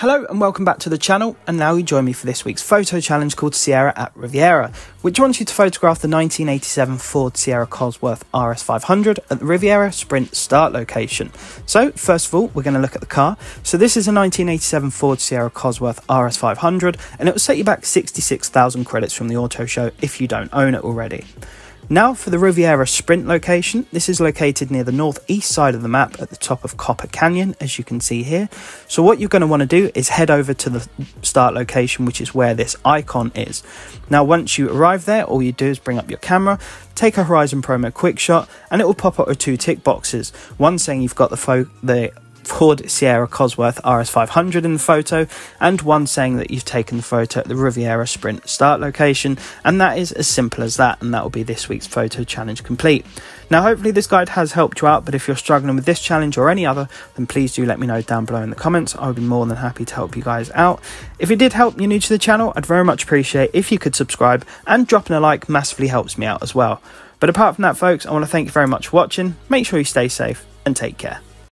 Hello and welcome back to the channel and now you join me for this week's photo challenge called Sierra at Riviera which wants you to photograph the 1987 Ford Sierra Cosworth RS500 at the Riviera Sprint start location. So first of all we're going to look at the car. So this is a 1987 Ford Sierra Cosworth RS500 and it will set you back 66,000 credits from the auto show if you don't own it already. Now for the Riviera Sprint location, this is located near the northeast side of the map at the top of Copper Canyon, as you can see here. So what you're going to want to do is head over to the start location, which is where this icon is. Now once you arrive there, all you do is bring up your camera, take a Horizon Promo quick shot, and it will pop up with two tick boxes. One saying you've got the, the Ford Sierra Cosworth RS500 in the photo, and one saying that you've taken the photo at the Riviera Sprint start location, and that is as simple as that, and that will be this week's photo challenge complete. Now, hopefully, this guide has helped you out, but if you're struggling with this challenge or any other, then please do let me know down below in the comments. I would be more than happy to help you guys out. If it did help you new to the channel, I'd very much appreciate if you could subscribe and dropping a like massively helps me out as well. But apart from that, folks, I want to thank you very much for watching. Make sure you stay safe and take care.